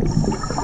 Thank you.